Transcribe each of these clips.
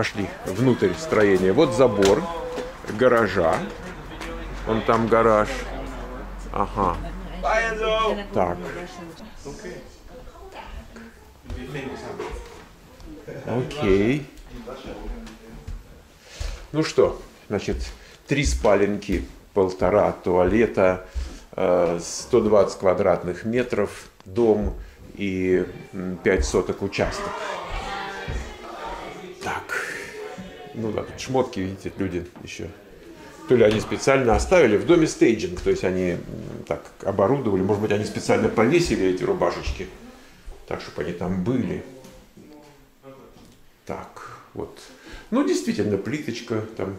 пошли внутрь строения. Вот забор гаража. Вон там гараж. Ага. Так. Окей. Ну что, значит, три спаленки, полтора туалета, э, 120 квадратных метров, дом и м, 5 соток участок. Ну да, тут шмотки, видите, люди еще. То ли они специально оставили в доме стейджинг, то есть они так оборудовали, может быть, они специально повесили эти рубашечки, так, чтобы они там были. Так, вот. Ну, действительно, плиточка, там,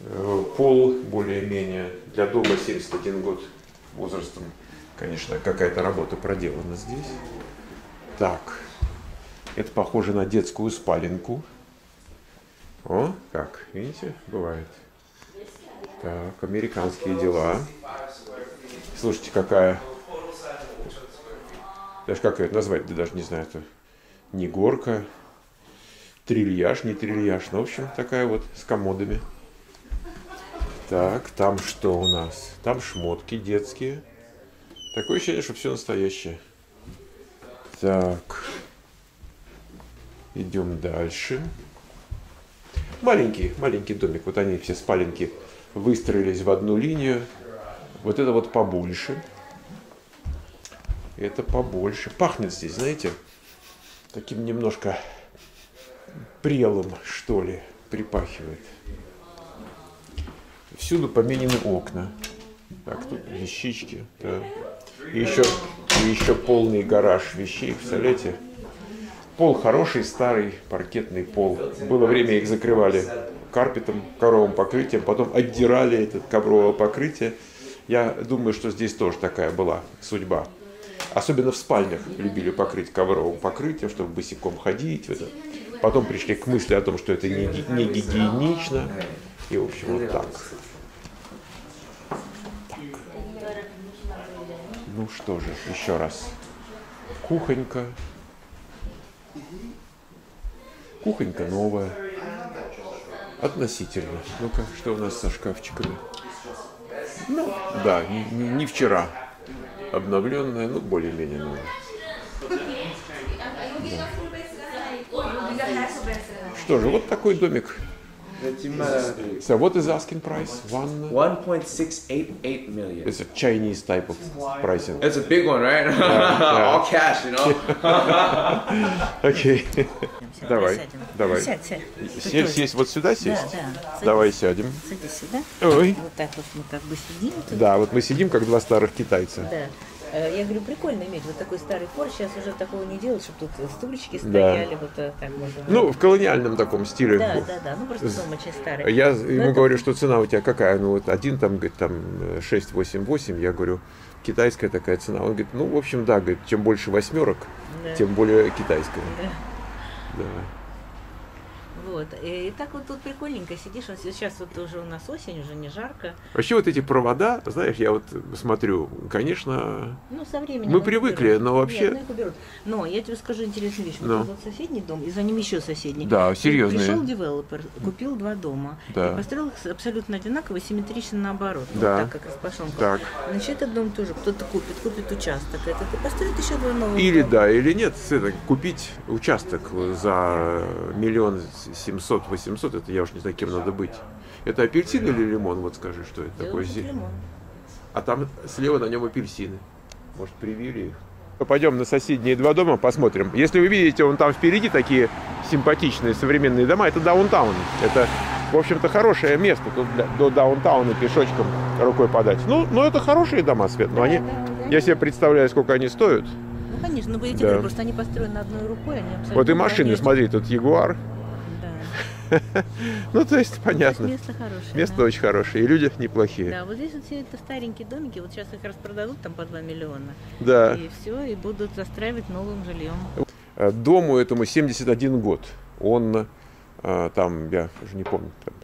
э, пол более-менее. Для дома 71 год возрастом, конечно, какая-то работа проделана здесь. Так, это похоже на детскую спаленку. О, как, видите, бывает. Так, американские дела. Слушайте, какая... Даже как ее назвать, да даже не знаю, это не горка, трильяж, не трильяж, ну, в общем, такая вот с комодами. Так, там что у нас? Там шмотки детские. Такое ощущение, что все настоящее. Так. Идем дальше. Маленький, маленький домик. Вот они все спаленки выстроились в одну линию. Вот это вот побольше. Это побольше. Пахнет здесь, знаете, таким немножко прелым, что ли, припахивает. Всюду поменены окна. Так, тут вещички. Да. И еще, и еще полный гараж вещей, представляете? Пол хороший, старый, паркетный пол. Было время их закрывали карпетом, ковровым покрытием, потом отдирали это ковровое покрытие. Я думаю, что здесь тоже такая была судьба. Особенно в спальнях любили покрыть ковровым покрытием, чтобы босиком ходить. это. Потом пришли к мысли о том, что это не, не гигиенично. И, в общем, вот так. Так. Ну что же, еще раз. Кухонька. Кухонька новая. Относительно. Ну-ка, что у нас со шкафчиками? Ну, да, не, не- вчера. Обновленная, ну, более-менее новая. Что же, вот такой домик. So what is asking price? One. 1.688 million. It's a Chinese type of pricing. It's a big one, right? yeah. All cash, you know. Окей. Давай, давай. Сядь, сядь. Сесть, сесть вот сюда сесть? Да, да. Давай сядем. Садись сюда. Ой. Вот так вот мы как бы сидим. Да, вот мы сидим как два старых китайца. Да. Э, Я говорю, прикольно иметь вот такой старый фор. Сейчас уже такого не делают, чтобы тут стульчики стояли. Вот э, так можно. Ну, в колониальном таком стиле. да, да, да. Ну просто дом очень старый. Я Но ему это- говорю, что цена у тебя какая? Ну вот один там, говорит, там э, 6-8-8. Я говорю, китайская такая цена. Он говорит, ну, в общем, да, говорит, чем больше восьмерок, Да. тем более китайская. Да. Да. Вот. И, и так вот тут прикольненько сидишь. Вот сейчас вот уже у нас осень, уже не жарко. Вообще вот эти провода, знаешь, я вот смотрю, конечно, Ну, со временем. Мы привыкли, уберут. но вообще- Нет, ну, их уберут. Но я тебе скажу интересную вещь. Вот Ну. вот соседний дом, и за ним еще соседний. Да, И серьезные. Пришел девелопер, купил два дома. Да. И построил их абсолютно одинаково, симметрично наоборот. Да. так, как распашонка. Так. Значит, этот дом тоже кто-то купит, купит участок. Этот и построит еще два новых Или дома. да, или нет, это, купить участок за миллион семьсот восемьсот, это я уж не знаю, кем надо быть. Это апельсин или лимон, вот скажи, что это Да, такое. лимон. А там слева на нем апельсины. Может, привили их? Пойдем на соседние два дома, посмотрим. Если вы видите, вон там впереди такие симпатичные современные дома, это даунтаун. Это, в общем-то, хорошее место. Тут для- до даунтауна пешочком рукой подать. Ну, ну это хорошие дома, Свет. Но они, да, да. я себе представляю, сколько они стоят. Ну, конечно, ну, я тебе Да. просто они построены одной рукой, они абсолютно... Вот и машины, конечно, смотри, тут Ягуар. Да. Ну, то есть, понятно. Место хорошее. Место да. очень хорошее, и люди неплохие. Да, вот здесь вот все это старенькие домики, вот сейчас их распродадут там по 2 миллиона. Да. И все, и будут застраивать новым жильем. Э, Дому этому 71 год. Он э, там, я уже не помню, там,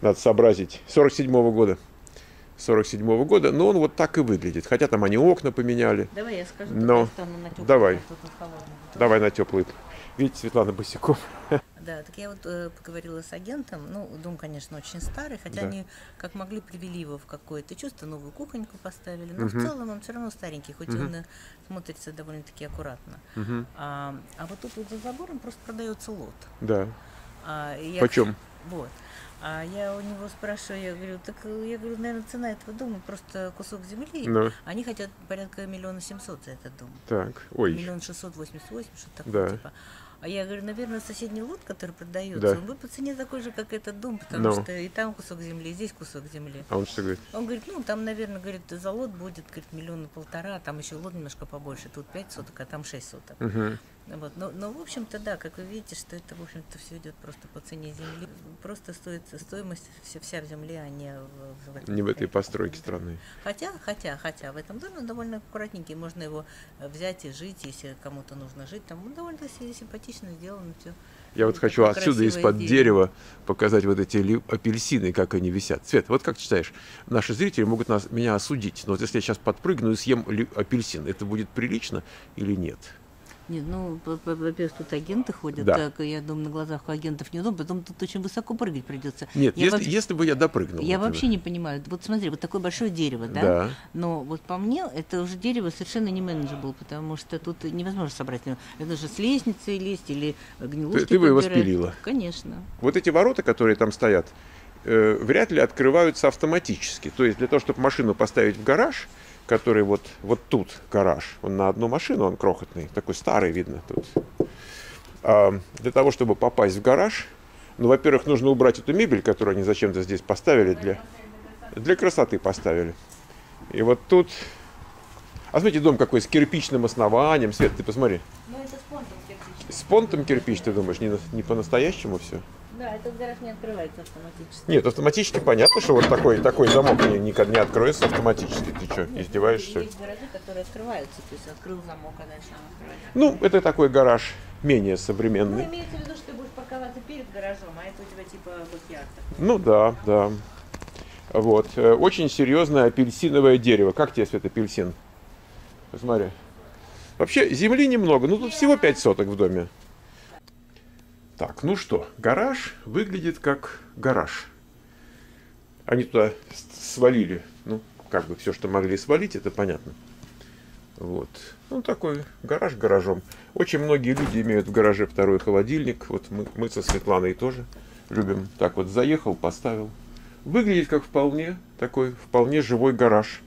надо сообразить, 47 года. 47 года, но он вот так и выглядит. Хотя там они окна поменяли. Давай я скажу, Но, я стану на теплую, давай. Давай на теплый. Видите, Светлана босиком. Да, так я вот э, поговорила с агентом. Ну, дом, конечно, очень старый, хотя Да. они как могли привели его в какое-то чувство, новую кухоньку поставили. Но в Мгм. целом он все равно старенький, хоть Мгм. он э, смотрится довольно-таки аккуратно. Мгм. А, а вот тут вот за забором просто продается лот. Да. А, я- Почем? Вот. А я у него спрашиваю, я говорю, так э, я говорю, наверное, цена этого дома просто кусок земли. Ну, Они хотят порядка миллиона семьсот за этот дом. так. Ой. Миллион шестьсот восемьдесят восемь, что-то такое Да. типа. А я говорю, наверное, соседний лот, который продается, Да. он будет по цене такой же, как этот дом, потому Ну. что и там кусок земли, и здесь кусок земли. А он что говорит? Он говорит, ну, там, наверное, говорит, за лот будет, говорит, миллиона полтора, там еще лот немножко побольше, тут пять соток, а там шесть соток. Мгм. Вот. Но, но, в общем-то, да, как вы видите, что это, в общем-то, все идет просто по цене земли. Просто стоит стоимость вся, вся в земле, а не в, в этом Не в этой постройке странной. Хотя, хотя, хотя, в этом доме он довольно аккуратненький, можно его э, взять и жить, если кому-то нужно жить. Там он довольно си- симпатично сделано все. Я вот хочу отсюда из-под дерева показать вот эти апельсины, как они висят. Свет, вот как ты считаешь, наши зрители могут нас, меня осудить, но вот если я сейчас подпрыгну и съем апельсин, это будет прилично или нет? Нет, ну, во-первых, тут агенты ходят, Да. так, я думаю, на глазах у агентов неудобно, потом тут очень высоко прыгать придется. Нет, я если, вообще, если бы я допрыгнул. я например. вообще не понимаю. Вот смотри, вот такое большое дерево, да? Да. Но вот по мне, это уже дерево совершенно не менеджабл, потому что тут невозможно собрать. его. Это же с лестницей лезть или гнилушки ты бы его спилила? Конечно. Вот эти ворота, которые там стоят, э, вряд ли открываются автоматически. То есть для того, чтобы машину поставить в гараж, который вот, вот тут гараж, он на одну машину, он крохотный, такой старый видно тут. А для того, чтобы попасть в гараж, ну, во-первых, нужно убрать эту мебель, которую они зачем-то здесь поставили, для, для красоты поставили. И вот тут... А смотрите, дом какой, с кирпичным основанием. Свет, ты посмотри. Ну, это с понтом кирпичный. С понтом кирпич, ты думаешь, не, не по-настоящему все? Да, этот гараж не открывается автоматически. Нет, автоматически понятно, что вот такой, такой замок не, не, не откроется автоматически. Ты что, издеваешься? что ли? Есть гаражи, которые открываются, то есть открыл замок, а дальше он открывается. Ну, это такой гараж менее Ну, современный. имеется в виду, что ты будешь парковаться перед гаражом, а это у тебя типа такой. Ну да, да. Вот. э, Очень серьезное апельсиновое дерево. Как тебе, Свет, апельсин? Посмотри. Вообще, земли немного. Ну, тут всего 5 соток в доме. Так, ну что, гараж выглядит как гараж. Они туда свалили, ну, как бы все, что могли свалить, это понятно. Вот. Ну, такой гараж гаражом. Очень многие люди имеют в гараже второй холодильник. Вот мы, мы со Светланой тоже любим. Так вот, заехал, поставил. Выглядит как вполне такой, вполне живой гараж.